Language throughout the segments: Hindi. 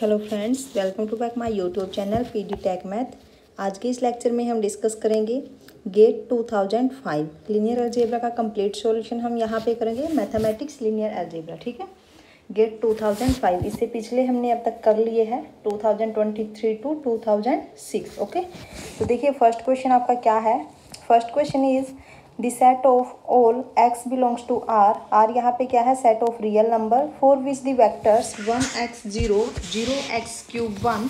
Hello friends welcome to back my YouTube channel P D tech math आज के इस लेक्चर में हम डिस्कस करेंगे गेट 2005 लीनियर अलजेब्रा का कंप्लीट सॉल्यूशन हम यहाँ पे करेंगे मैथमेटिक्स लीनियर अलजेब्रा ठीक है? गेट 2005 इससे पिछले हमने अब तक कर लिए हैं 2023 टू 2006 ओके तो देखिए फ़र्स्ट क्वेश्चन आपका क्या है? First question is the set of all x belongs to R R यहाँ पे क्या है? Set of real number for which the vectors one x zero zero x cube one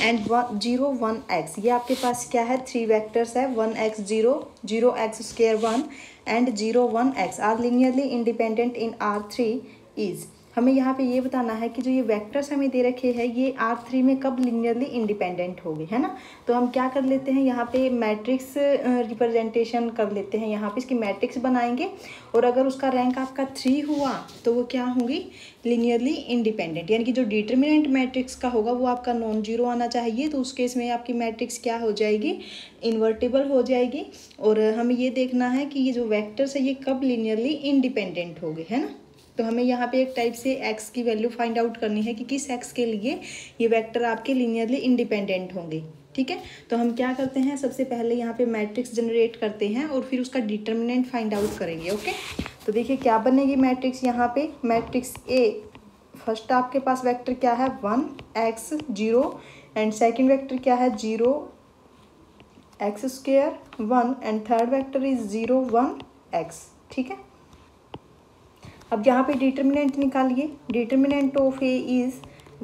and one zero one x ये आपके पास क्या है? थ्री वेक्टर्स है one x zero zero x square one and zero one x are linearly independent in R three is हमें यहाँ पे ये बताना है कि जो ये वेक्टर्स हमें दे रखे हैं, ये आर थ्री में कब लिनियरली इंडिपेंडेंट हो गए, है ना? तो हम क्या कर लेते हैं, यहाँ पे मैट्रिक्स रिप्रेजेंटेशन कर लेते हैं। यहाँ पे इसकी मैट्रिक्स बनाएँगे और अगर उसका रैंक आपका थ्री हुआ तो वो क्या होंगी? लिनियरली इंडिपेंडेंट यानी कि जो डिटर्मिनेंट मैट्रिक्स का होगा, वो आपका नॉन ज़ीरो आना चाहिए तो उस केस में आपकी मैट्रिक्स क्या हो जाएगी? इन्वर्टेबल हो जाएगी। और हमें ये देखना है कि ये जो वैक्टर्स है, ये कब लिनियरली इंडिपेंडेंट हो गए, है ना? तो हमें यहाँ पे एक टाइप से एक्स की वैल्यू फाइंड आउट करनी है कि किस एक्स के लिए ये वेक्टर आपके लीनियरली इंडिपेंडेंट होंगे। ठीक है? तो हम क्या करते हैं? सबसे पहले यहाँ पे मैट्रिक्स जनरेट करते हैं और फिर उसका डिटर्मिनेंट फाइंड आउट करेंगे, ओके? तो देखिए क्या बनेगी मैट्रिक्स यहाँ पे? मैट्रिक्स ए फ़र्स्ट आपके पास वेक्टर क्या है? One x zero and second vector क्या है? Zero x square one and third vector is zero one x ठीक है? अब यहाँ पे डिटर्मिनेंट निकालिए। Determinant of A is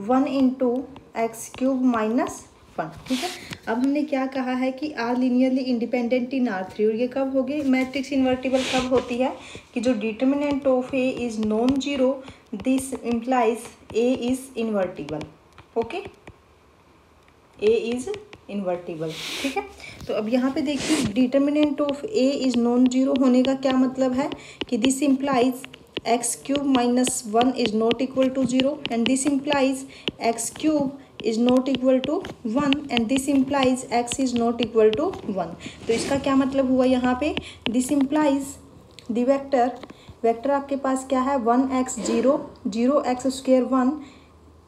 one into x cube minus one ठीक है? अब हमने क्या कहा है कि are linearly independent in R three और ये कब होगी मैट्रिक्स इन्वर्टिबल कब होती है? कि जो determinant of A is non zero this implies A is invertible okay A is invertible ठीक है? तो अब यहाँ पे देखिए determinant of A is non zero होने का क्या मतलब है? कि this implies x cube minus 1 is not equal to 0 and this implies x cube is not equal to 1 and this implies x is not equal to 1 तो इसका क्या मतलब हुआ यहाँ पे? This implies the vector vector आपके पास क्या है? One x zero zero x square one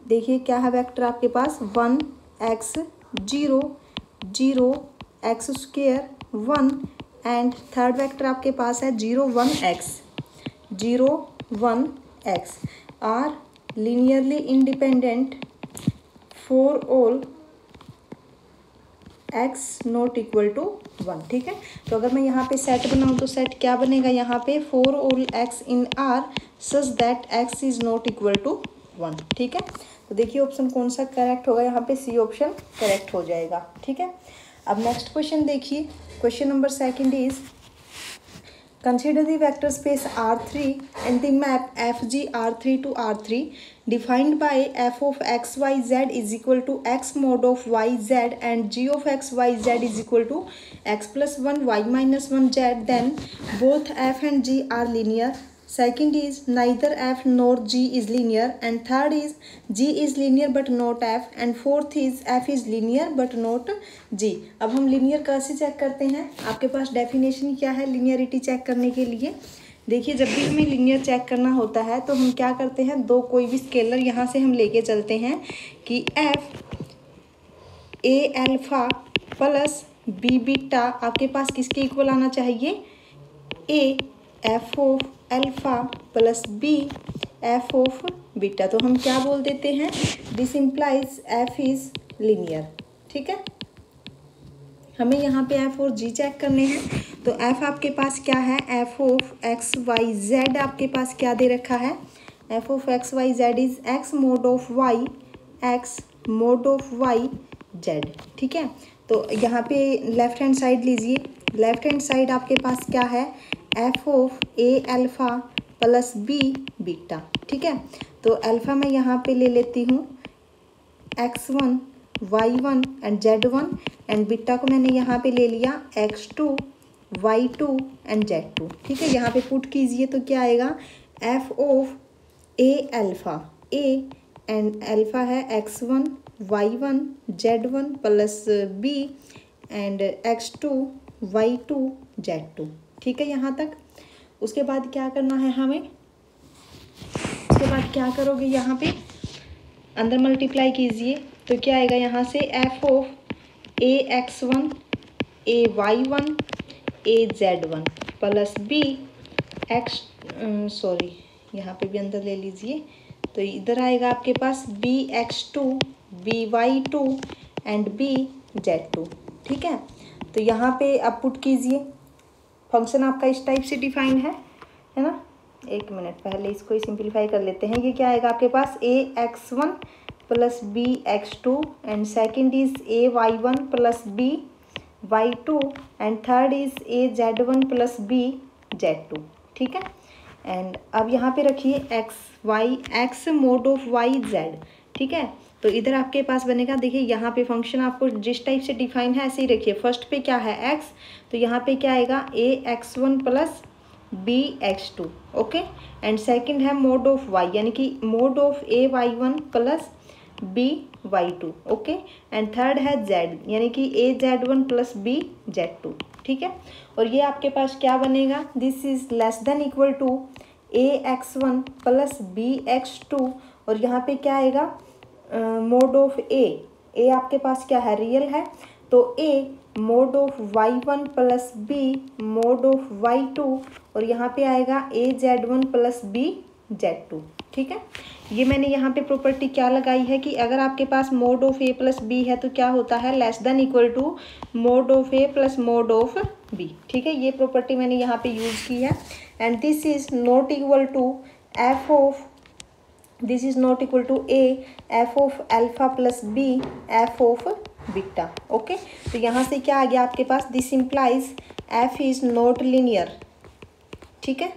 देखिए क्या है वेक्टर आपके पास? One x zero zero x square one and third vector आपके पास है zero one x zero one x are linearly independent for all x not equal to one ठीक है? तो अगर मैं यहाँ पे सेट बनाऊँ तो सेट क्या बनेगा यहाँ पे? For all x in R such that x is not equal to one ठीक है? तो देखिए ऑप्शन कौन सा करेक्ट होगा? यहाँ पे सी ऑप्शन करेक्ट हो जाएगा, ठीक है? अब नेक्स्ट क्वेश्चन देखिए। Question number second is Consider the vector space R3 and the map FG R3 to R3 defined by f of xyz is equal to x mod of yz and g of xyz is equal to x plus 1 y minus 1 z. Then both f and g are linear second is, neither f nor g is linear, and third is, g is linear but not f, and fourth is, f is linear but not g. अब हम linear कैसे चेक करते हैं। आपके पास डेफिनेशन क्या है लिनियरिटी चेक करने के लिए? देखिए, जब भी हमें लिनियर चेक करना होता है तो हम क्या करते हैं? दो कोई भी स्केलर यहाँ से हम लेके चलते हैं कि F A alpha plus B beta आपके पास किसके इक्वल आना चाहिए? A F of alpha plus B F of beta तो हम क्या बोल देते हैं? This implies F is linear ठीक है? हमें यहाँ पे एफ़ और जी चेक करने हैं। तो एफ़ आपके पास क्या है? F of x y z आपके पास क्या दे रखा है? F of x y z is x mod of y x mod of y z ठीक है? तो यहाँ पे लेफ़्ट हैंड साइड लीजिए। लेफ़्ट हैंड साइड आपके पास क्या है? F of A alpha plus B beta ठीक है? तो अल्फ़ा मैं यहाँ पे ले लेती हूँ। X one y one and z one and beta को मैंने यहाँ पे ले लिया। X two y two and z two ठीक है? यहाँ पे पुट कीजिए तो क्या आएगा? F of A alpha A and alpha है x one y one z one plus B and x two y two z two ठीक है यहाँ तक। उसके बाद क्या करना है हमें? उसके बाद क्या करोगे यहाँ पे? अंदर मल्टीप्लाई कीजिए। तो क्या आएगा यहाँ से? F of A x one A y one A z one plus B x sorry यहाँ पे भी अंदर ले लीजिए। तो इधर आएगा आपके पास B x two B y two and B z two ठीक है? तो यहाँ पे आप पुट कीजिए। फ़ंक्शन आपका इस टाइप से डिफाइन है है ना? एक मिनट पहले इसको ही सिंप्लीफाई कर लेते हैं। ये क्या आएगा आपके पास? A x one plus B x two and second is A y one plus B y two and third is A z one plus B z two ठीक है? एंड अब यहाँ पे रखिए x y x mod of y z ठीक है? तो इधर आपके पास बनेगा, देखिए, यहाँ पे फ़ंक्शन आपको जिस टाइप से डिफाइन है, ऐसे ही रखिए। फ़र्स्ट पे क्या है एक्स तो यहाँ पे क्या आएगा? A x one plus B x two okay and second है मोड ऑफ़ वाई यानी कि mod of A y one plus B y two okay and third है जेड यानी कि A z one plus B z two ठीक है? और ये आपके पास क्या बनेगा? This is less than equal to A x one plus B x two और यहाँ पे क्या आएगा? मोड ऑफ़ ए ए आपके पास क्या है? रियल है। तो A mod of y one plus B mod of y two और यहाँ पे आएगा A z one plus B z two ठीक है? ये मैंने यहाँ पे प्रॉपर्टी क्या लगाई है कि अगर आपके पास mod of A plus B है तो क्या होता है? Less than equal to mod of A plus mod of B ठीक है? ये प्रॉपर्टी मैंने यहाँ पे यूज़ की है। And this is not equal to f of this is not equal to a f of alpha plus b f of beta okay तो यहाँ से क्या आ गया आपके पास? This implies f is not linear ठीक है?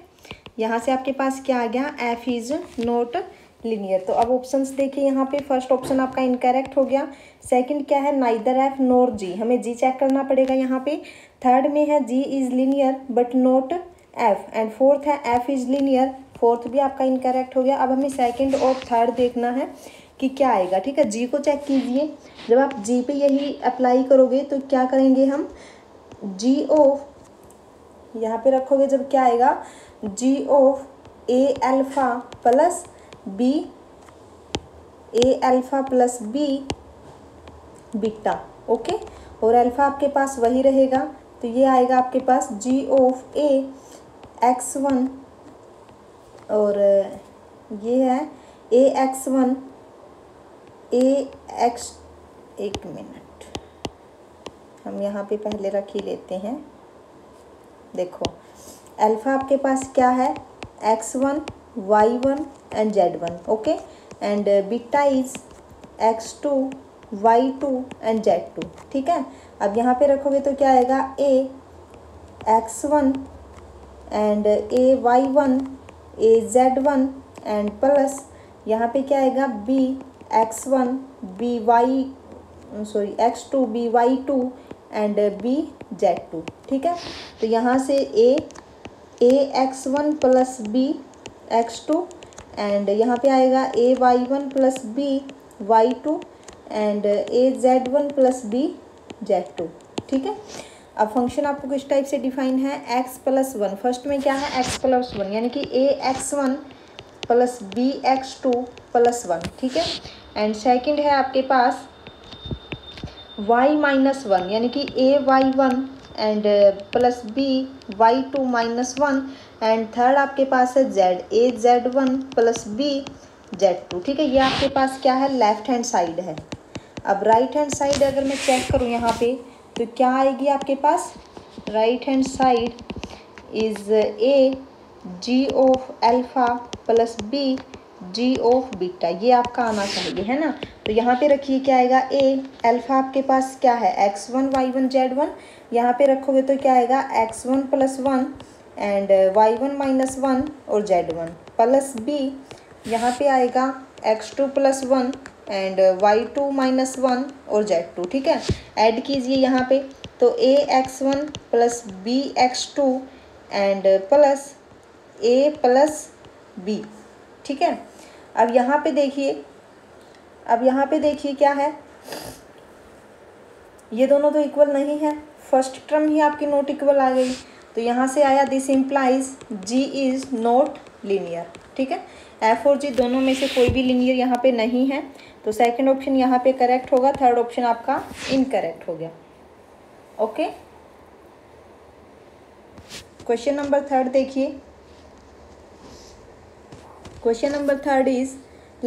यहाँ से आपके पास क्या आ गया? एफ़ इज़ नॉट लीनियर तो अब ऑप्शंस देखिए, यहाँ पे फ़र्स्ट ऑप्शन आपका इनकरेक्ट हो गया। सेकंड क्या है? नाइदर एफ़ नोर जी हमें जी चेक करना पड़ेगा यहाँ पे। थर्ड में है g is linear but not f and fourth है एफ़ इज़ लीनियर फोर्थ भी आपका इनकरेक्ट हो गया। अब हमें सेकंड और थर्ड देखना है। कि क्या आएगा, ठीक है? जी को चेक कीजिए। जब आप जी पे यही अप्लाई करोगे तो क्या करेंगे हम? जी ऑफ़ यहाँ पे रखोगे जब क्या आएगा? G of a alpha plus b a alpha plus b beta okay और अल्फ़ा आपके पास वही रहेगा। तो ये आएगा आपके पास g of a x one और ये है a x one a x, एक मिनट। हम यहाँ पे पहले रख ही लेते हैं। देखो, अल्फ़ा आपके पास क्या है? X one, y one and z one, okay? And beta is x two, y two and z two, ठीक है? अब यहाँ पे रखोगे तो क्या आएगा? A, x one and a, y one, a, z one and plus यहाँ पे क्या आएगा? B x one b y sorry x two b y two and b z two ठीक है? तो यहाँ से a a x one plus b x two and यहाँ पे आएगा a y one plus b y two and a z one plus b z two ठीक है? अब फ़ंक्शन आपको किस टाइप से डिफाइन है? एक्स प्लस वन फ़र्स्ट में क्या है? एक्स प्लस वन यानी कि a x one plus b x two plus one, ठीक है? एंड सेकंड है आपके पास y माइनस वन यानी कि a y one and plus b y two minus one and third आपके पास है z a z one plus b z two ठीक है? ये आपके पास क्या है? लेफ़्ट हैंड साइड है। अब राइट हैंड साइड अगर मैं चेक करूँ यहाँ पे तो क्या आएगी आपके पास? Right hand side is a g of alpha plus b g of beta ये आपका आना चाहिए, है ना? तो यहाँ पे रखिए क्या आएगा? ए अल्फ़ा आपके पास क्या है? X one y one z one यहाँ पे रखोगे तो क्या आएगा? X one plus one and y one minus one और जेड वन प्लस बी यहाँ पे आएगा x two plus one and y two minus one और जेड टू ठीक है? ऐड कीजिए यहाँ पे तो a x one plus b x two and plus a plus b ठीक है? अब यहाँ पे देखिए, अब यहाँ पे देखिए क्या है? ये दोनों तो इक्वल नहीं है। फ़र्स्ट टर्म ही आपकी नोट इक्वल आ गई। तो यहाँ से आया this implies g is not linear ठीक है? एफ़ और जी दोनों में से कोई भी लीनियर यहाँ पे नहीं है। तो सेकंड ऑप्शन यहाँ पे करेक्ट होगा थर्ड ऑप्शन आपका इनकरेक्ट हो गया। ओके क्वेश्चन नंबर थर्ड देखिए। Question number third is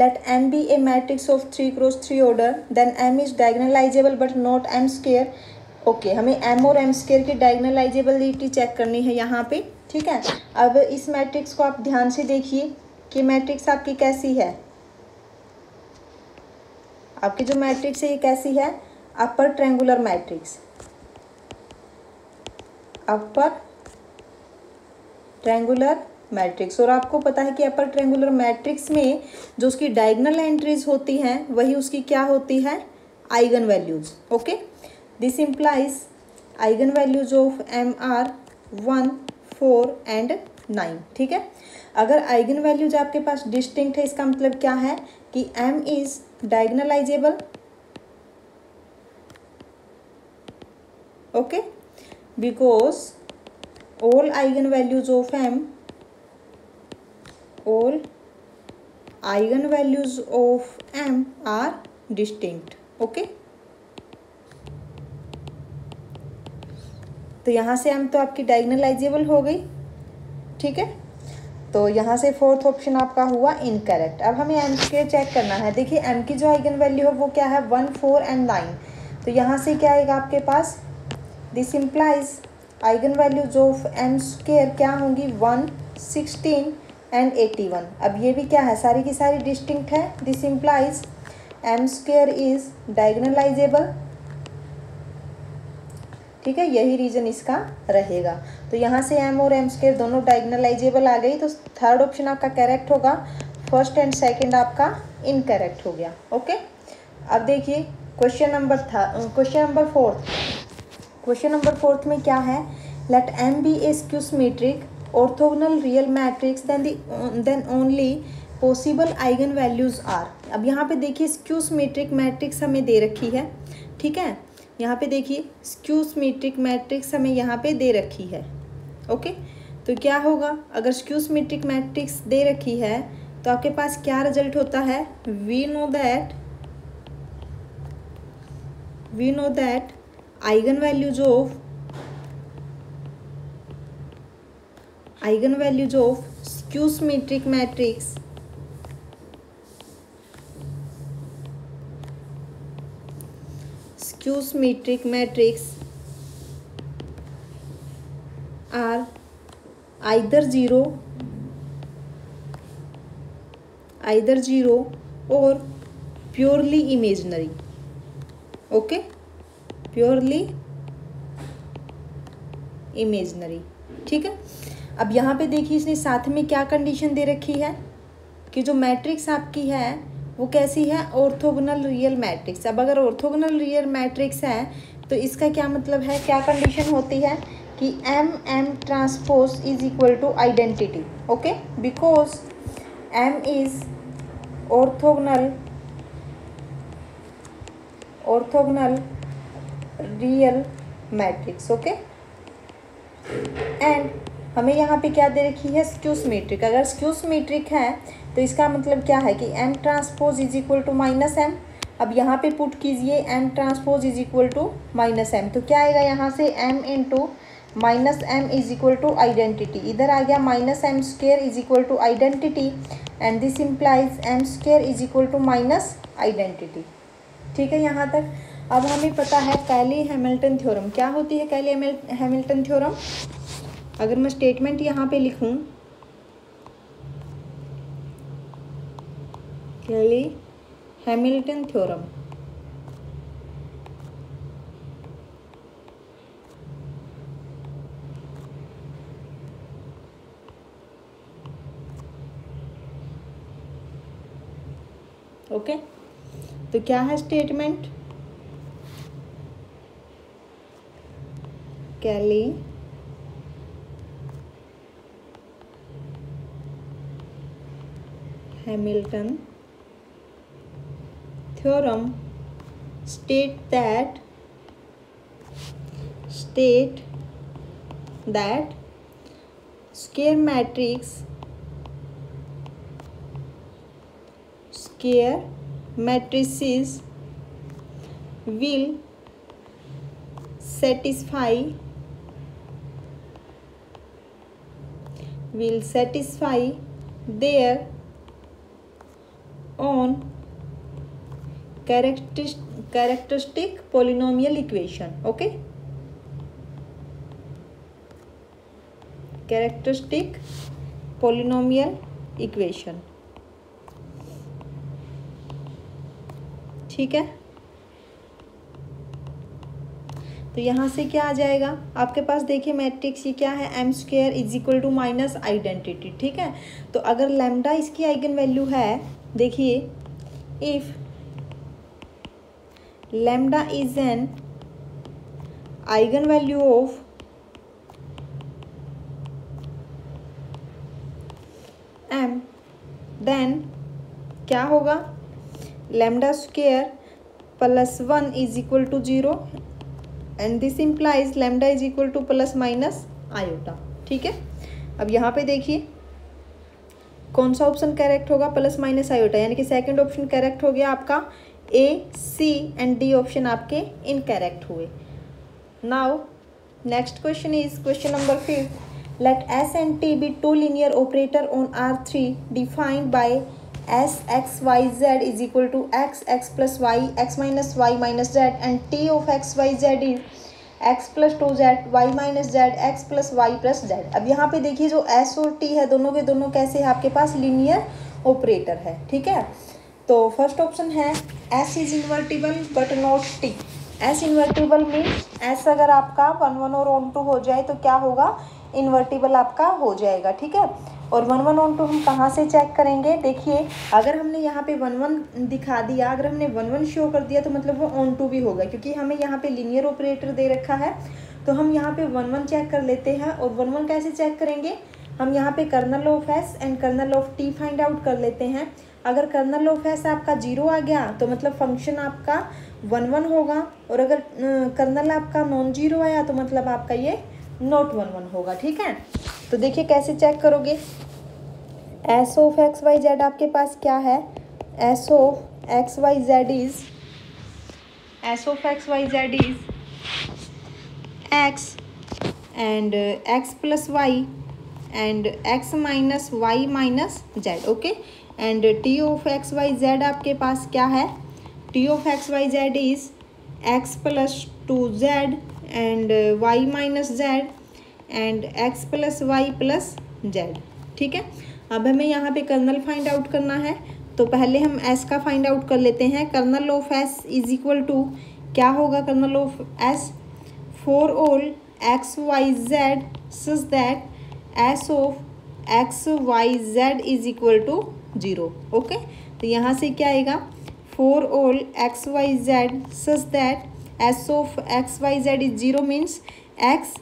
let m be a matrix of three cross three order, then m is diagonalizable but not m square. Okay हमें m और m स्केयर की डायगनलाइजेबिलिटी चेक करनी है यहाँ पे, ठीक है? अब इस मैट्रिक्स को आप ध्यान से देखिए कि मैट्रिक्स आपकी कैसी है। आपकी जो मैट्रिक्स है, ये कैसी है? Upper triangular matrix upper triangular matrix. और आपको पता है कि अपर ट्रेंगुलर मैट्रिक्स में जो उसकी डायगनल एंट्रीज होती हैं, वही उसकी क्या होती है? Eigenvalues okay this implies eigenvalues of m are one four and nine ठीक है? अगर आइगन वैल्यूज़ आपके पास डिस्टिंक्ट है, इसका मतलब क्या है? कि m is diagonalizable okay because all eigenvalues of m all eigenvalues of m are distinct, okay? तो यहाँ से m तो आपकी डायगनलाइजेबल हो गई, ठीक है? तो यहाँ से फोर्थ ऑप्शन आपका हुआ इनकरेक्ट अब हमें एम के चेक करना है। देखिए एम की जो आइगन वैल्यू है, वो क्या है? वन फोर एंड नाइन तो यहाँ से क्या आएगा आपके पास? This implies eigenvalues of m square क्या होंगी? One sixteen and eighty one अब ये भी क्या है? सारी की सारी डिस्टिंक्ट है। This implies m square is diagonalizable ठीक है? यही रीजन इसका रहेगा। तो यहाँ से एम और एम स्क्र दोनों डायगनलाइजेबल आ गई। तो थर्ड ऑप्शन आपका करेक्ट होगा। फ़र्स्ट एंड सेकंड आपका इनकरेक्ट हो गया। ओके अब देखिए क्वेश्चन नंबर था question number fourth question number fourth में क्या है? Let m be a skew symmetric orthogonal real matrix then the then only possible eigenvalues are अब यहाँ पे देखिए स्क्यूस मीट्रिक मैट्रिक्स हमें दे रखी है, ठीक है? यहाँ पे देखिए स्क्यूस मीट्रिक मैट्रिक्स हमें यहाँ पे दे रखी है, ओके? तो क्या होगा? अगर स्क्यूस मीट्रिक मैट्रिक्स दे रखी है तो आपके पास क्या रिज़ल्ट होता है? We know that we know that eigenvalues of eigenvalues of skew symmetric matrix skew symmetric matrix are either zero either zero or purely imaginary okay purely imaginary ठीक है अब यहाँ पे देखिए इसने साथ में क्या कंडीशन दे रखी है? कि जो मैट्रिक्स आपकी है, वो कैसी है? ऑर्थोगोनल रियल मैट्रिक्स अब अगर ऑर्थोगोनल रियल मैट्रिक्स है तो इसका क्या मतलब है? क्या कंडीशन होती है? कि m m transpose is equal to identity okay because m is orthogonal orthogonal real matrix okay and हमें यहाँ पे क्या दे रखी है? स्क्यूस मीट्रिक अगर स्क्यूस मीट्रिक है तो इसका मतलब क्या है कि m transpose is equal to minus m अब यहाँ पे पुट कीजिए m transpose is equal to minus m तो क्या आएगा यहाँ से? M into minus m is equal to identity इधर आ गया minus m square is equal to identity and this implies m square is equal to minus identity ठीक है यहाँ तक? अब हमें पता है कैली हैमिल्टन थ्योरम क्या होती है कैली हैमिल्टन थ्योरम अगर मैं स्टेटमेंट यहाँ पे लिखूँ कैली हैमिल्टन थ्योरम ओके? तो क्या है statement Cayley Hamilton theorem state that state that square matrix square matrices will satisfy will satisfy their own characteristic characteristic polynomial equation okay characteristic polynomial equation ठीक है तो यहाँ से क्या आ जाएगा आपके पास देखिए मैट्रिक्स ये क्या है m square is equal to minus identity ठीक है तो अगर लेमडा इसकी आइगन वैल्यू है देखिए if lambda is an eigenvalue of m then क्या होगा? Lambda square plus one is equal to zero and this implies lambda is equal to plus minus iota ठीक है? अब यहाँ पे देखिए कौन सा ऑप्शन करेक्ट होगा? प्लस माइनस आयोटा यानी कि सेकंड ऑप्शन करेक्ट हो गया आपका। A c and d option आपके इनकरेक्ट हुए। Now next question is question number fifth let s and t be two linear operator on r three defined by s x y z is equal to x x plus y x minus y minus z and t of x y z is x plus two z y minus z x plus y plus z अब यहाँ पे देखिए जो एस और टी है, दोनों के दोनों कैसे है? आपके पास लीनियर ऑपरेटर है, ठीक है? तो फ़र्स्ट ऑप्शन है s is invertible but not t s invertible means s अगर आपका वन वन और ऑन टू हो जाए तो क्या होगा? इन्वर्टिबल आपका हो जाएगा, ठीक है? और वन वन ऑन टू हम कहाँ से चेक करेंगे? देखिए, अगर हमने यहाँ पे वन वन दिखा दिया, अगर हमने वन वन शो कर दिया तो मतलब वो ऑन टू भी होगा, क्योंकि हमें यहाँ पे लीनियर ऑपरेटर दे रखा है। तो हम यहाँ पे वन वन चेक कर लेते हैं और वन वन कैसे चेक करेंगे? हम यहाँ पे kernel of s and kernel of t find out कर लेते हैं। अगर कर्नल ऑफ़ एस आपका ज़ीरो आ गया तो मतलब फ़ंक्शन आपका वन वन होगा, और अगर कर्नल आपका नॉन ज़ीरो आया तो मतलब आपका ये नॉट वन वन होगा, ठीक है? तो देखिए कैसे चेक करोगे? S of x y z आपके पास क्या है? S of x y z is s of x y z is x and x plus y and x minus y minus z okay and t of x y z आपके पास क्या है? T of x y z is x plus two z and y minus z and x plus y plus z ठीक है? अब हमें यहाँ पे कर्नल फाइंड आउट करना है। तो पहले हम एस का फाइंड आउट कर लेते हैं। Kernel of s is equal to क्या होगा kernel of s for all x y z such that s of x y z is equal to zero okay तो यहाँ से क्या आएगा? For all x y z such that s of x y z is zero means x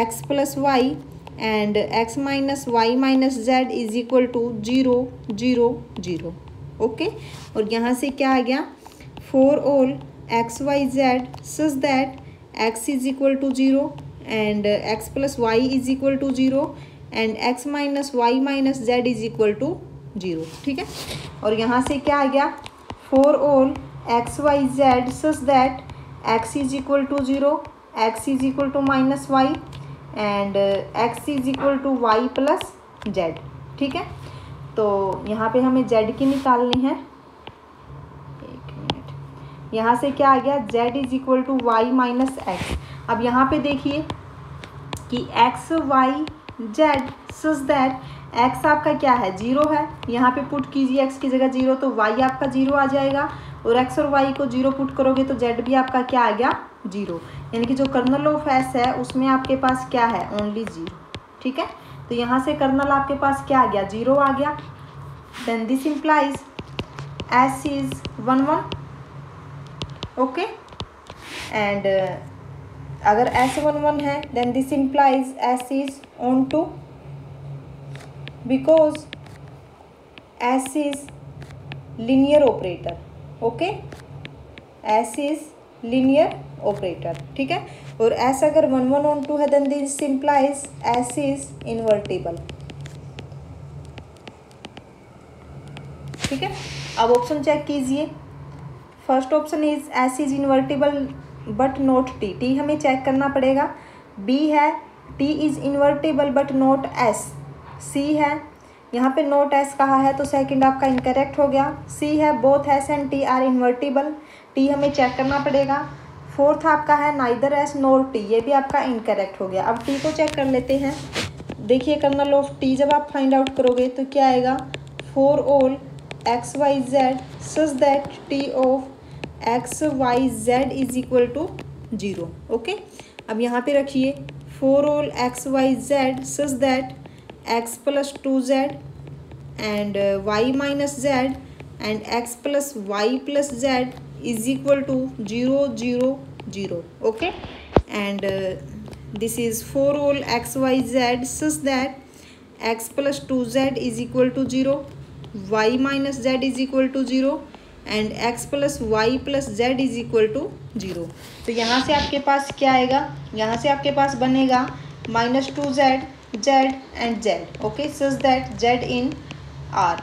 x plus y and x minus y minus z is equal to zero zero zero okay और यहाँ से क्या आ गया? For all x y z such that x is equal to zero and x plus y is equal to zero and x minus y minus z is equal to zero ठीक है? और यहाँ से क्या आ गया? For all x y z such that x is equal to zero x is equal to minus y and x is equal to y plus z ठीक है? तो यहाँ पे हमें जेड की निकालनी है। एक मिनट। यहाँ से क्या आ गया? Z is equal to y minus x अब यहाँ पे देखिए कि x y z such that x आपका क्या है? ज़ीरो है। यहाँ पे पुट कीजिए एक्स की जगह ज़ीरो तो वाई आपका ज़ीरो आ जाएगा। और एक्स और वाई को ज़ीरो पुट करोगे तो जेड भी आपका क्या आ गया? ज़ीरो यानी कि जो कर्नल ऑफ़ एस है, उसमें आपके पास क्या है? ओनली ज़ीरो ठीक है? तो यहाँ से कर्नल आपके पास क्या आ गया? ज़ीरो आ गया. Then this implies s is one one okay and अगर एस वन वन है then this implies s is onto because s is linear operator okay? S is linear operator ठीक है? और एस अगर वन वन ऑन टू है then this implies s is invertible ठीक है? अब ऑप्शन चेक कीजिए। First option is s is invertible but not t t हमें चेक करना पड़ेगा। बी है t is invertible but not s c है यहाँ पे नोट एस कहा है तो सेकंड आपका इनकरेक्ट हो गया। सी है both S and T are invertible T हमें चेक करना पड़ेगा। फोर्थ आपका है नाइदर एस नोर टी ये भी आपका इनकरेक्ट हो गया। अब टी को चेक कर लेते हैं। देखिए कर्नल ऑफ़ टी जब आप फाइंड आउट करोगे तो क्या आएगा? For all x y z such that T of x y z is equal to zero okay अब यहाँ पे रखिए। For all x y z such that x plus two z and y minus z and x plus y plus z is equal to 0 0 0 okay? And uh, this is 4 whole x y z such that x plus 2z is equal to 0 y minus z is equal to 0 and x plus y plus z is equal to zero तो यहाँ से आपके पास क्या आएगा? यहाँ से आपके पास बनेगा minus two z z and z okay such that z in R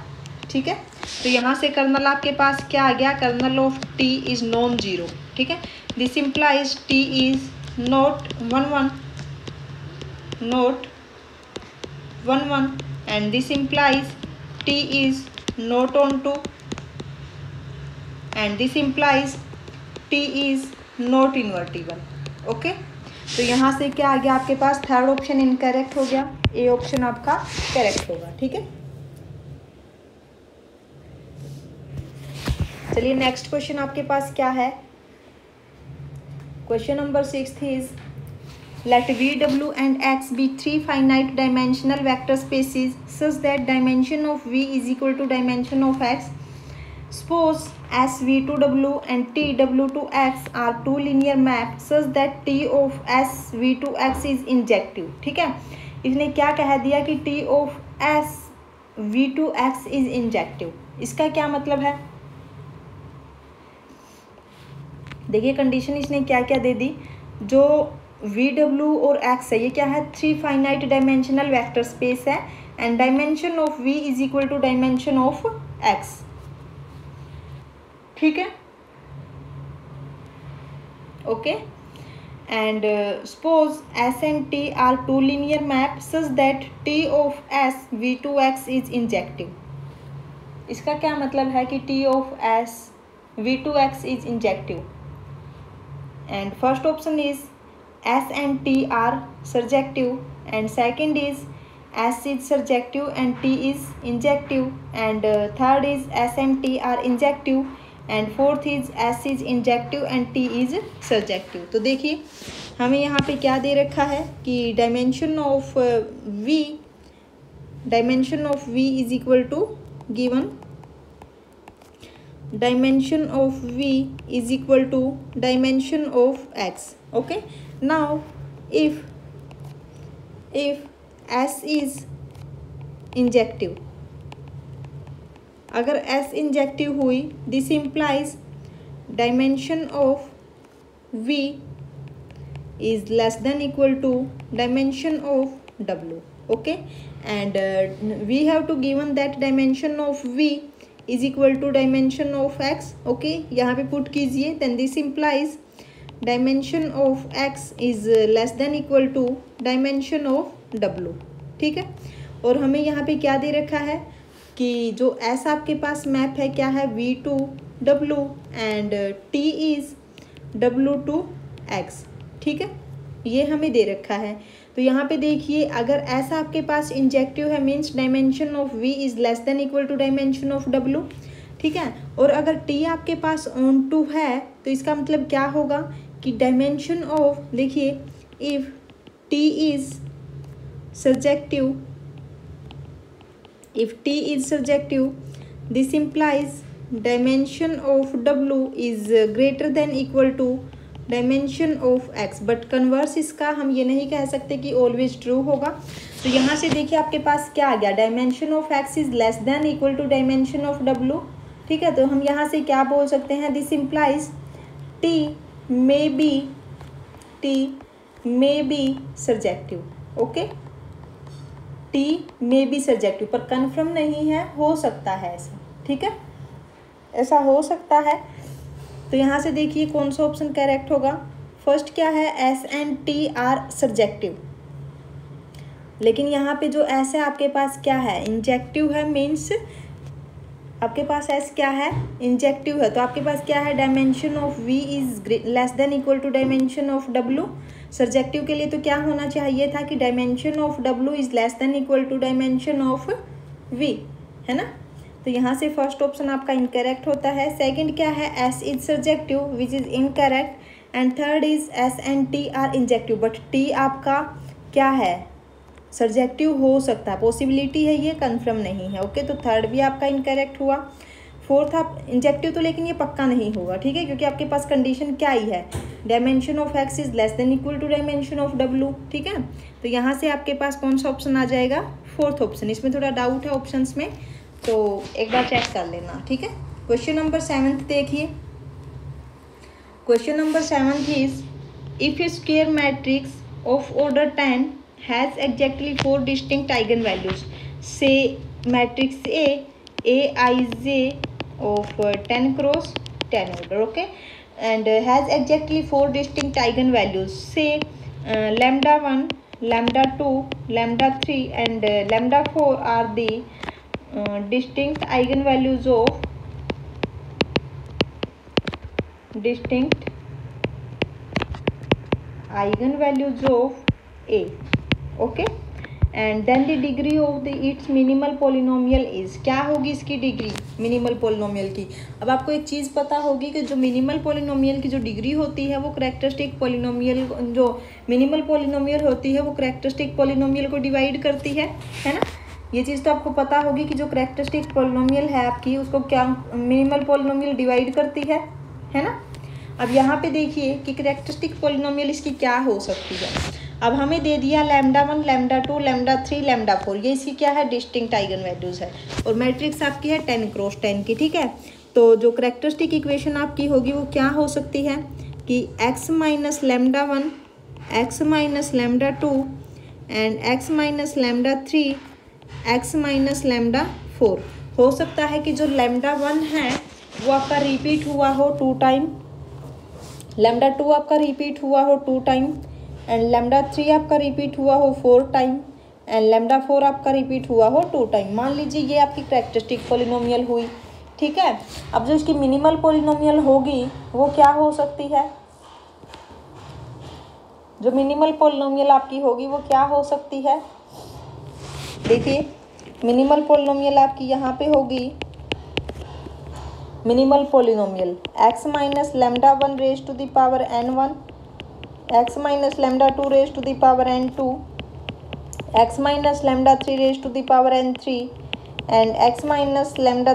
ठीक है? तो यहाँ से कर्नल आपके पास क्या आ गया? Kernel of T is non zero ठीक है? This implies T is not one one not one one and this implies T is not onto and this implies T is not invertible okay तो यहाँ से क्या आ गया आपके पास? थर्ड ऑप्शन इनकरेक्ट हो गया। ए ऑप्शन आपका करेक्ट होगा, ठीक है? चलिए नेक्स्ट क्वेश्चन आपके पास क्या है? Question number six is let V W and X be three finite dimensional vector spaces such that dimension of V is equal to dimension of X suppose s v to w and t w to x are two linear map such that t of s v to x is injective. ठीक है? इसने क्या कह दिया कि t of s v to x is injective? इसका क्या मतलब है? देखिए कंडीशन इसने क्या क्या दे दी? जो वी डब्ल्यू और एक्स है, ये क्या है? Three finite dimensional vector space है and dimension of V is equal to dimension of X ठीक है? Okay and suppose S and T are two linear map such that T of S V to X is injective इसका क्या मतलब है कि T of S V to X is injective and first option is S and T are surjective and second is S is surjective and T is injective and third is S and T are injective and fourth is S is injective and T is subjective तो देखिए, हमें यहाँ पे क्या दे रखा है कि dimension of V dimension of V is equal to given dimension of V is equal to dimension of X okay now if if s is injective अगर एस इंजेक्टिव हुई this implies dimension of V is less than equal to dimension of okay? And uh, we have to given that dimension of v is equal to dimension of X okay यहाँ पे पुट कीजिए then this implies dimension of X is less than equal to dimension of W ठीक है? और हमें यहाँ पे क्या दे रखा है? कि जो एस आपके पास मैप है, क्या है? V to W and T is W to X ठीक है? ये हमें दे रखा है। तो यहाँ पे देखिए, अगर ऐसा आपके पास इंजेक्टिव है means dimension of V is less than equal to dimension of W ठीक है? और अगर टी आपके पास ऑन टू है तो इसका मतलब क्या होगा? कि डायमेंशन ऑफ़ देखिए if T is subjective if T is subjective this implies dimension of W is greater than equal to dimension of X but converse इसका हम ये नहीं कह सकते कि ऑलवेज ट्रू होगा। तो यहाँ से देखिए आपके पास क्या आ गया। Dimension of X is less than equal to dimension of W ठीक है? तो हम यहाँ से क्या बोल सकते हैं? This implies T may be T may be subjective okay T may be subjective पर कन्फर्म नहीं है, हो सकता है ऐसा, ठीक है? ऐसा हो सकता है। तो यहाँ से देखिए कौन सा ऑप्शन करेक्ट होगा। फ़र्स्ट क्या है? S and T are subjective लेकिन यहाँ पे जो एस है, आपके पास क्या है? इंजेक्टिव है मीन्स आपके पास एस क्या है? इंजेक्टिव है। तो आपके पास क्या है? Dimension of V is less than equal to dimension of W subjective के लिए तो क्या होना चाहिए था कि dimension of W is less than equal to dimension of V है ना? तो यहाँ से फ़र्स्ट ऑप्शन आपका इनकरेक्ट होता है। सेकंड क्या है? S is subjective which is incorrect and third is S and T are injective but T आपका क्या है? सब्जेक्टिव हो सकता है। पॉसिबिलिटी है ये कन्फर्म नहीं है। ओके तो थर्ड भी आपका इनकरेक्ट हुआ। फोर्थ आप इंजेक्टिव तो लेकिन ये पक्का नहीं होगा, ठीक है? क्योंकि आपके पास कंडीशन क्या ही है? Dimension of X is less than equal to dimension of W ठीक है? तो यहाँ से आपके पास कौन सा ऑप्शन आ जाएगा? फोर्थ ऑप्शन इसमें थोड़ा डाउट है ऑप्शंस में तो एक बार चेक कर लेना, ठीक है? क्वेश्चन नंबर सेवन्थ देखिए। Question number seventh is if a square matrix of order ten has exactly four distinct eigen values say matrix A a i j of uh, 10 crores 10 order okay? And uh, has exactly four distinct eigenvalues. Say uh, lambda 1 lambda 2 lambda 3 and lambda 4 are the distinct eigenvalues of distinct eigenvalues of a okay? And then the degree of the its minimal polynomial is क्या होगी इसकी डिग्री मिनिमल पोलिनोमियल की। अब आपको एक चीज़ पता होगी कि जो मिनिमल पोलिनोमियल की जो डिग्री होती है, वो करेक्टरिस्टिक पोलिनोमियल जो मिनिमल पोलिनोमियल होती है, वो करेक्टरिस्टिक पोलिनोमियल को डिवाइड करती है है ना? ये चीज़ तो आपको पता होगी कि जो करेक्टरिस्टिक पोलिनोमियल है आपकी, उसको क्या मिनिमल पोलिनोमियल डिवाइड करती है है ना? अब यहाँ पे देखिए कि करेक्टरिस्टिक पोलिनोमियल इसकी क्या हो सकती है। अब हमें दे दिया lambda one lambda two lambda three lambda four ये इसकी क्या है? डिस्टिंक्ट आइगन वैल्यूज़ है। और मैट्रिक्स आपकी है टेन क्रॉस टेन की, ठीक है? तो जो करेक्टरिस्टिक इक्वेशन आपकी होगी वो क्या हो सकती है? कि x minus lambda one x minus lambda two and x minus lambda three x minus lambda four हो सकता है कि जो लेमडा वन है, वो आपका रिपीट हुआ हो टू टाइम लेमडा टू आपका रिपीट हुआ हो two time and lambda three आपका रिपीट हुआ हो four time and lambda four आपका रिपीट हुआ हो टू टाइम मान लीजिए ये आपकी करेक्टरिस्टिक पोलिनोमियल हुई, ठीक है? अब जो इसकी मिनिमल पोलिनोमियल होगी, वो क्या हो सकती है? जो मिनिमल पोलिनोमियल आपकी होगी, वो क्या हो सकती है? देखिए मिनिमल पोलिनोमियल आपकी यहाँ पे होगी। Minimal polynomial x minus lambda one raise to the power n one x minus lambda two raise to the power n two x minus lambda three raise to the power n three and x minus lambda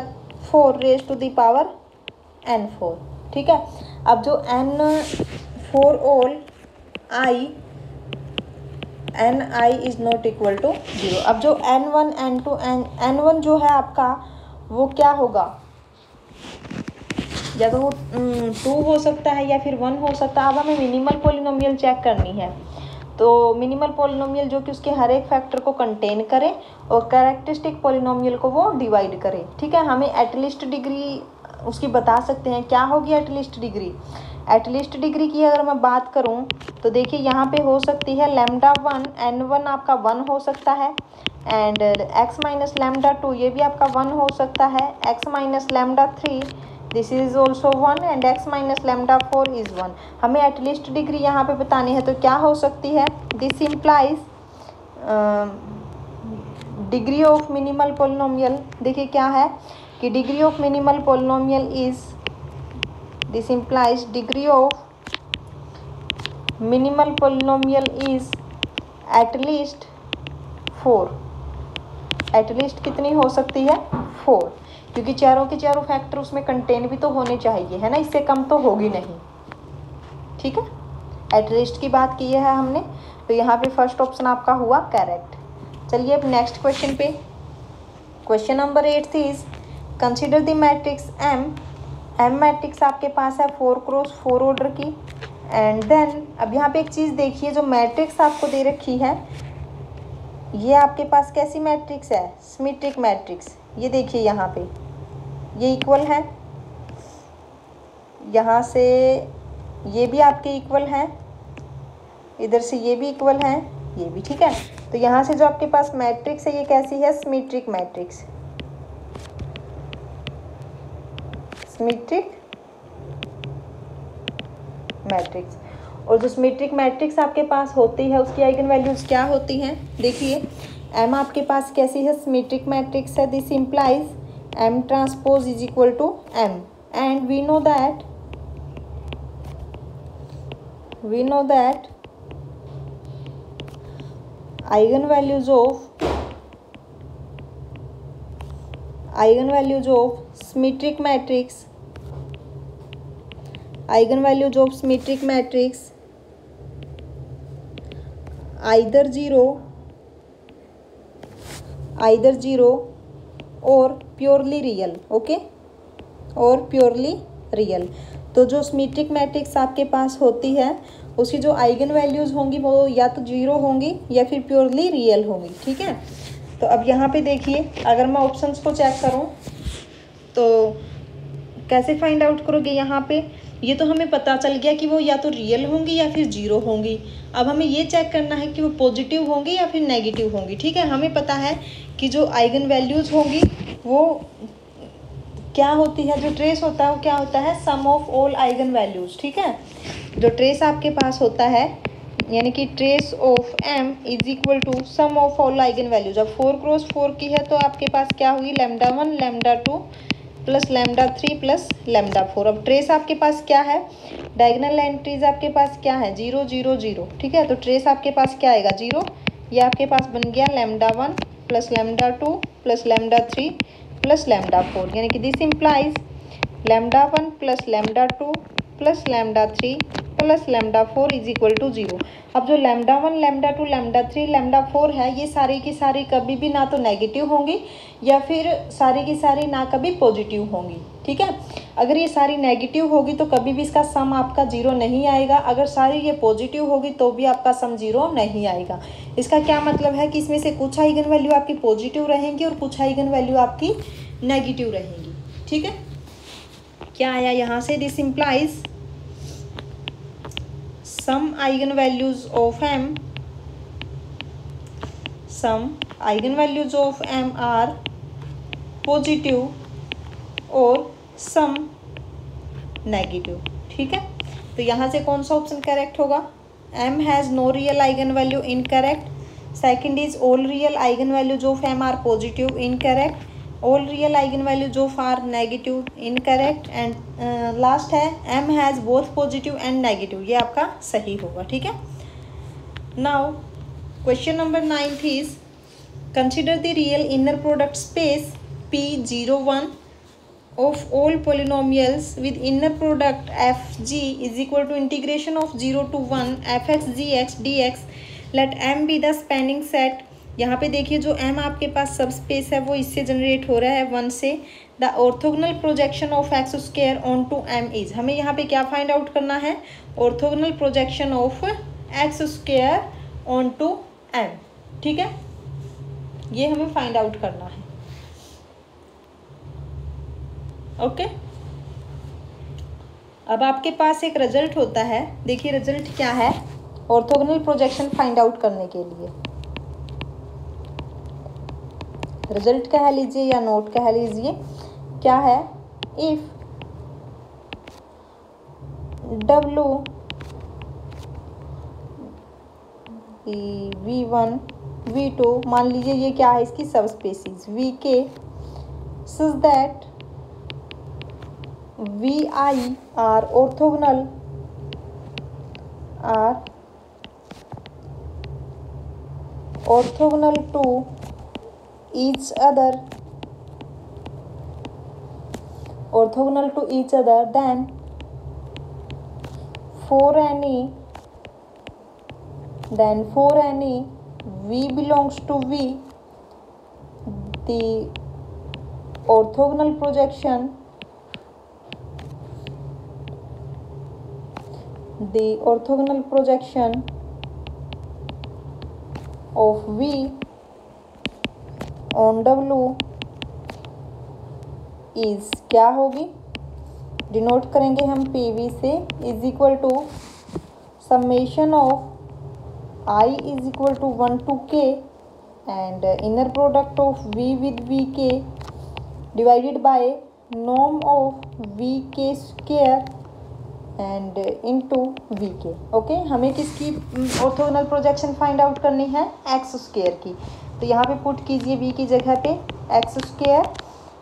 four raise to the power n four ठीक है? अब जो n for all i n i is not equal to zero अब जो n one n two n n one जो है आपका, वो क्या होगा? या तो वो टू हो सकता है या फिर वन हो सकता है, अब हमें मिनिमल पोलिनोमियल चेक करनी है। तो मिनिमल पोलिनोमियल जो कि उसके हर एक फैक्टर को कंटेन करें और करेक्टरिस्टिक पोलिनोमियल को वो डिवाइड करें। ठीक है? हमें एटलीस्ट डिग्री उसकी बता सकते हैं। क्या होगी एटलीस्ट डिग्री एटलीस्ट डिग्री की अगर मैं बात करूँ तो देखिए यहाँ पे हो सकती है लेमडा वन एन वन आपका वन हो सकता है। And x minus lambda two ये भी आपका वन हो सकता है। X minus lambda three this is also one and x minus lambda four is one हमें एटलीस्ट डिग्री यहाँ पे बतानी है तो क्या हो सकती है? This implies degree of minimal polynomial देखिए क्या है कि degree of minimal polynomial is this implies degree of minimal polynomial is least four at least कितनी हो सकती है? फोर क्योंकि चारों के चारों फैक्टर उसमें कंटेन भी तो होने चाहिए, है ना? इससे कम तो होगी नहीं। ठीक है? एटलीस्ट की बात की है हमने। तो यहाँ पे फ़र्स्ट ऑप्शन आपका हुआ करेक्ट चलिए अब नेक्स्ट क्वेश्चन पे। Question number eight is consider the matrix M M matrix आपके पास है फोर क्रॉस फोर ऑर्डर की। एंड देन अब यहाँ पे एक चीज़ देखिए जो मैट्रिक्स आपको दे रखी है। ये आपके पास कैसी मैट्रिक्स है? स्मिट्रिक मैट्रिक्स ये देखिए यहाँ पे। ये इक्वल है। यहाँ से ये भी आपके इक्वल है। इधर से ये भी इक्वल है, ये भी ठीक है। तो यहाँ से जो आपके पास मैट्रिक्स है, ये कैसी है? स्मीट्रिक मैट्रिक्स स्मीट्रिक मैट्रिक्स और जो स्मीट्रिक मैट्रिक्स आपके पास होती है, उसकी आइगन वैल्यूज़ क्या होती हैं? देखिए एम आपके पास कैसी है? स्मीट्रिक मैट्रिक्स है this implies m transpose is equal to m and we know that we know that eigen values of eigen values of symmetric matrix eigen values of symmetric matrix either zero either zero और प्योरली रियल ओके और प्योरली रियल तो जो स्मीट्रिक मैट्रिक्स आपके पास होती है, उसकी जो आइगन वैल्यूज़ होंगी, वो या तो ज़ीरो होंगी या फिर प्योरली रियल होंगी, ठीक है? तो अब यहाँ पे देखिए, अगर मैं ऑप्शंस को चेक करूँ तो कैसे फाइंड आउट करोगे यहाँ पे? ये तो हमें पता चल गया कि वो या तो रियल होंगी या फिर ज़ीरो होंगी। अब हमें ये चेक करना है कि वो पॉजिटिव होंगी या फिर नेगेटिव होंगी, ठीक है? हमें पता है कि जो आइगन वैल्यूज़ होंगी, वो क्या होती है, जो ट्रेस होता है, वो क्या होता है? Sum of all eigen values, ठीक है? जो ट्रेस आपके पास होता है, यानी कि trace of M is equal to sum of all eigen values. अब फोर क्रॉस फोर की है तो आपके पास क्या हुई? Lambda one lambda two plus lambda three plus lambda four अब ट्रेस आपके पास क्या है? डायगनल एंट्रीज आपके पास क्या है? ज़ीरो ज़ीरो ज़ीरो ठीक है? तो ट्रेस आपके पास क्या आएगा? ज़ीरो ये आपके पास बन गया lambda one plus lambda two plus lambda three plus lambda four यानी कि this implies lambda one plus lambda two plus lambda three plus lambda four is equal to zero अब जो lambda one lambda two lambda three lambda four है, ये सारी की सारी कभी भी ना तो नेगेटिव होंगी, या फिर सारी की सारी ना कभी पॉजिटिव होंगी, ठीक है? अगर ये सारी नेगेटिव होगी तो कभी भी इसका सम आपका ज़ीरो नहीं आएगा। अगर सारी ये पॉजिटिव होगी तो भी आपका सम ज़ीरो नहीं आएगा। इसका क्या मतलब है कि इसमें से कुछ आइगन वैल्यू आपकी पॉजिटिव रहेंगी और कुछ आइगन वैल्यू आपकी नेगेटिव रहेंगी, ठीक है? क्या आया यहाँ से? This implies some eigenvalues of m, some eigenvalues of m are positive और सम नेगेटिव ठीक है? तो यहाँ से कौन सा ऑप्शन करेक्ट होगा? M has no real eigen value incorrect second is all real eigen values of m are positive incorrect all real eigen value जो far negative incorrect and last है M has both positive and negative ये आपका सही होगा, ठीक है? Now question number ninth is consider the real inner product space P zero one of of all polynomials with inner product f g is equal to integration of 0 to 1 f x g x dx let m be the spanning set यहाँ पे देखिए जो एम आपके पास सब स्पेस है, वो इससे जनरेट हो रहा है वन से। The orthogonal projection of x square onto M is हमें यहाँ पे क्या फाइंड आउट करना है? Orthogonal projection of x square onto M ठीक है? ये हमें फाइंड आउट करना है। Okay okay? अब आपके पास एक रिज़ल्ट होता है। देखिए रिज़ल्ट क्या है? ऑर्थोगनल प्रोजेक्शन फाइंड आउट करने के लिए। रिज़ल्ट कह लीजिए या नोट कह लीजिए, क्या है? If W V one V two मान लीजिए ये क्या है इसकी सब स्पेसीज वी के such that V i are orthogonal are orthogonal to each other. Orthogonal to each other then for any then for any v belongs to v. The orthogonal projection the orthogonal projection of v on W is क्या होगी? डिनोट करेंगे हम पी वी से is equal to summation of i is equal to one to k and inner product of V with V k divided by Nom of V k square and into V k okay हमें किसकी ऑर्थोगोनल प्रोजेक्शन फाइंड आउट करनी है? एक्स स्केयर की. तो यहाँ पे पुट कीजिए वी की जगह पे x square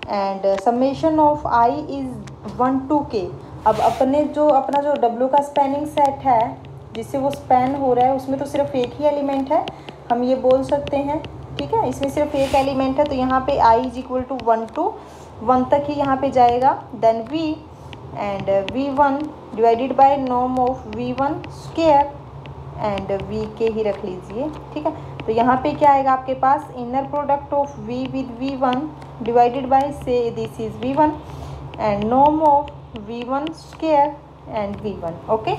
and summation of i is one to k अब अपने जो, अपना जो डब्ल्यू का स्पेनिंग सेट है, जिससे वो स्पेन हो रहा है, उसमें तो सिर्फ़ एक ही एलिमेंट है। हम ये बोल सकते हैं, ठीक है? इसमें सिर्फ़ एक एलिमेंट है तो यहाँ पे i is equal to one to one तक ही यहाँ पे जाएगा। Then v and v one divided by Nom of v one square and v के ही रख लीजिए, ठीक है? तो यहाँ पे क्या आएगा आपके पास? Inner product of v with v one divided by से this is v one and Nom of v one square and v one okay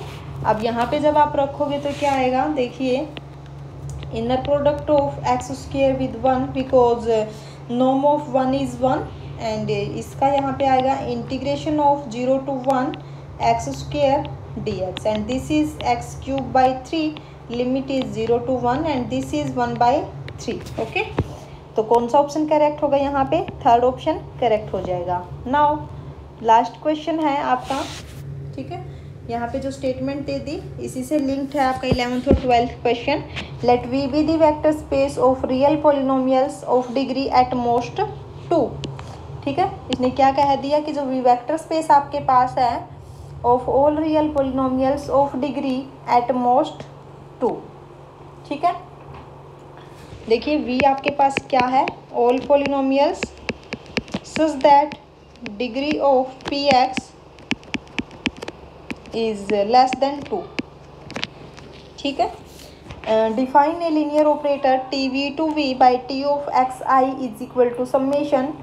अब यहाँ पे जब आप रखोगे तो क्या आएगा? देखिए inner product of x square with one because Nom of one is one and इसका यहाँ पे आएगा integration of zero to one x square d x and this is x cube by three limit is zero to one and this is one by three okay तो कौन सा ऑप्शन करेक्ट होगा यहाँ पे? थर्ड ऑप्शन करेक्ट हो जाएगा। नाउ लास्ट क्वेश्चन है आपका, ठीक है? यहाँ पे जो स्टेटमेंट दे दी, इसी से लिंक्ड है आपका इलेवंथ और twelfth question let v be the vector space of real polynomials of degree at most two ठीक है? इसने क्या कह दिया कि जो वी वेक्टर स्पेस आपके पास है of all real polynomials of degree at most two. ठीक है? देखिए वी आपके पास क्या है? All polynomials such that degree of p x is less than two ठीक है? Define a linear operator T v to v by T of x i is equal to summation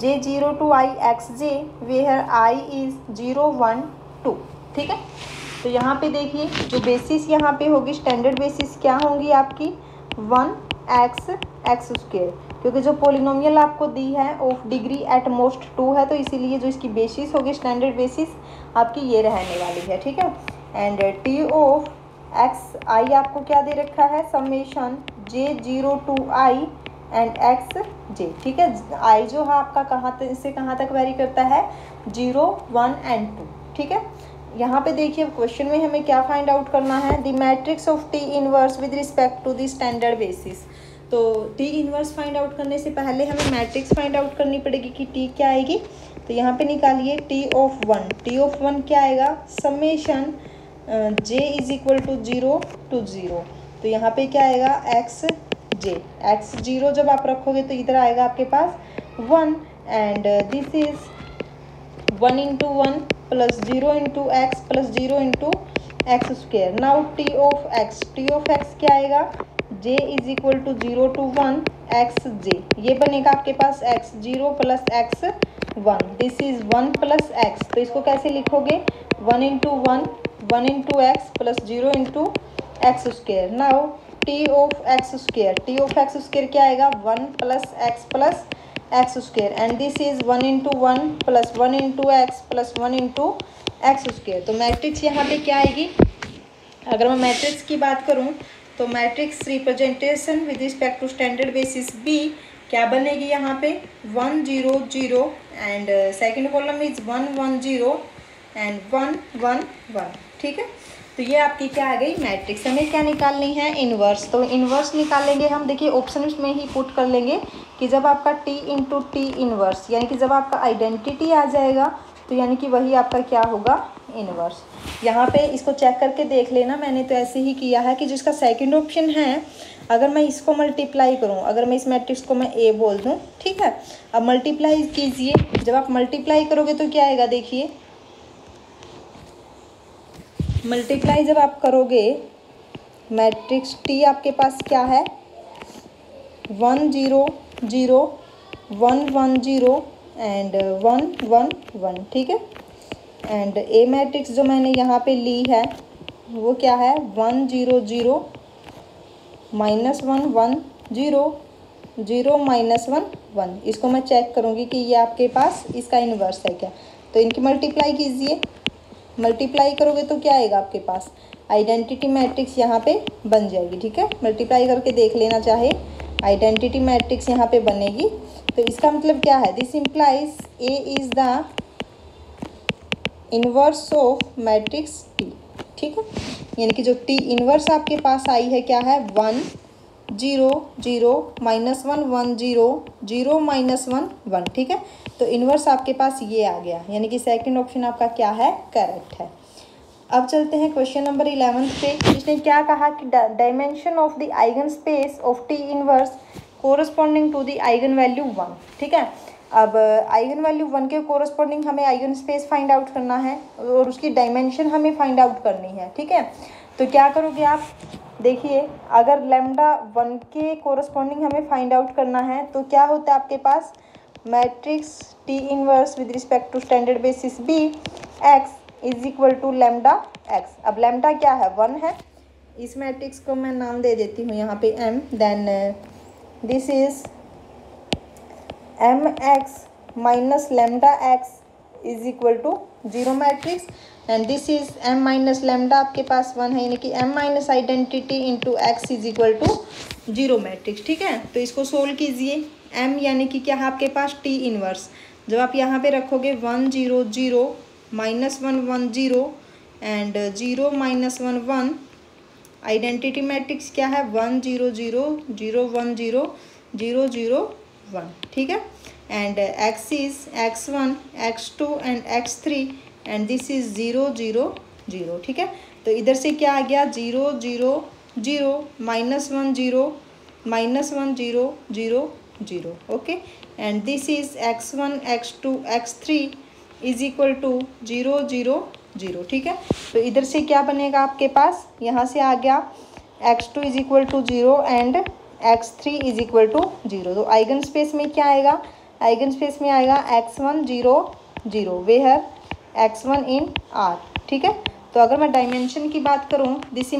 j zero to i x j where i is zero one two ठीक है? तो यहाँ पे देखिए, जो बेसिस यहाँ पे होगी स्टैंडर्ड बेसिस क्या होंगी आपकी? वन एक्स एक्स स्क्वेयर क्योंकि जो पोलिनोमियल आपको दी है of degree at most two है तो इसीलिए जो इसकी बेसिस होगी स्टैंडर्ड बेसिस आपकी ये रहने वाली है, ठीक है? And T of x i आपको क्या दे रखा है? Summation j zero to i and x j ठीक है? आई जो है आपका कहाँ इससे कहाँ तक वेरी करता है? ज़ीरो वन एंड टू ठीक है? यहाँ पे देखिए क्वेश्चन में हमें क्या फाइंड आउट करना है? The matrix of T inverse with respect to the standard basis तो टी इनवर्स फाइंड आउट करने से पहले हमें मैट्रिक्स फाइंड आउट करनी पड़ेगी कि टी क्या आएगी। तो यहाँ पे निकालिए T of one T of one क्या आएगा? Summation j is equal to zero to zero तो यहाँ पे क्या आएगा? एक्स जे एक्स ज़ीरो जब आप रखोगे तो इधर आएगा आपके पास one and this is one into one plus zero into x plus zero into x square now T of x T of x क्या आएगा? J is equal to zero to one x j ये बनेगा आपके पास x zero plus x one this is one plus x तो इसको कैसे लिखोगे? One into one one into x plus zero into x square now T of x square T of x square क्या आएगा? One plus x plus x square and this is one into one plus one into x plus one into x square तो मैट्रिक्स यहाँ पे क्या आएगी? अगर मैं मैट्रिक्स की बात करूँ तो matrix representation with respect to standard basis B क्या बनेगी यहाँ पे? One zero zero and second column is one one zero and one one one ठीक है? तो ये आपकी क्या आ गई? मैट्रिक्स हमें क्या निकालनी है? इन्वर्स तो इन्वर्स निकालेंगे हम। देखिए ऑप्शन में ही पुट कर लेंगे कि जब आपका टी इंटू टी इन्वर्स यानी कि जब आपका आइडेंटिटी आ जाएगा तो यानी कि वही आपका क्या होगा? इन्वर्स यहाँ पे इसको चेक करके देख लेना। मैंने तो ऐसे ही किया है कि जिसका सेकंड ऑप्शन है, अगर मैं इसको मल्टीप्लाई करूँ, अगर मैं इस मैट्रिक्स को मैं ए बोल दूँ, ठीक है? अब मल्टीप्लाई कीजिए। जब आप मल्टीप्लाई करोगे तो क्या आएगा? देखिए मल्टीप्लाई जब आप करोगे मैट्रिक्स टी आपके पास क्या है? One zero zero one one zero and one one one ठीक है? एंड ए मैट्रिक्स जो मैंने यहाँ पे ली है, वो क्या है? One zero zero minus one one zero zero minus one one इसको मैं चेक करूँगी कि ये आपके पास, इसका इन्वर्स है क्या? तो इनकी मल्टीप्लाई कीजिए। मल्टीप्लाई करोगे तो क्या आएगा आपके पास? आइडेंटिटी मैट्रिक्स यहाँ पे बन जाएगी, ठीक है? मल्टीप्लाई करके देख लेना चाहे आइडेंटिटी मैट्रिक्स यहाँ पे बनेगी। तो इसका मतलब क्या है? This implies A is the inverse of matrix T ठीक है? यानी कि जो टी इन्वर्स आपके पास आई है, क्या है? One zero zero, minus one one, zero zero, minus one one, ठीक है? तो इन्वर्स आपके पास ये आ गया, यानी कि सेकंड ऑप्शन आपका क्या है? करेक्ट है। अब चलते हैं क्वेश्चन नंबर इलेवंथ पे। इसने क्या कहा कि dimension of the eigen space of T inverse corresponding to the eigen value one ठीक है? अब आइगन वैल्यू वन के कोरस्पॉन्डिंग हमें आइगन स्पेस फाइंड आउट करना है, और उसकी डायमेंशन हमें फाइंड आउट करनी है, ठीक है? तो क्या करोगे आप? देखिए, अगर लेमडा वन के कोरस्पॉन्डिंग हमें फाइंड आउट करना है तो क्या होता है आपके पास? Matrix T inverse with respect to standard basis B x is equal to lambda x अब लेमडा क्या है? वन है। इस मैट्रिक्स को मैं नाम दे देती हूँ यहाँ पे M then this is M x minus lambda x is equal to zero matrix and this is M minus lambda आपके पास वन है, यानी कि M minus identity into x is equal to zero matrix ठीक है? तो इसको सोल्व कीजिए। एम यानी कि क्या है आपके पास? टी इनवर्स जब आप यहाँ पे रखोगे one zero zero minus one one zero and zero minus one one identity matrix क्या है? One zero zero zero one zero zero zero one ठीक है? X one x two and x three and this is zero zero zero ठीक है? तो इधर से क्या आ गया? Zero zero zero minus one zero minus one zero zero zero okay and this is x one x two x three is equal to zero zero zero ठीक है? तो इधर से क्या बनेगा आपके पास? यहाँ से आ गया। X two is equal to zero and x three is equal to zero तो आइगन स्पेस में क्या आएगा? आइगन स्पेस में आएगा x one zero zero, way where x one in R ठीक है? तो अगर मैं डायमेंशन की बात करूँ दिस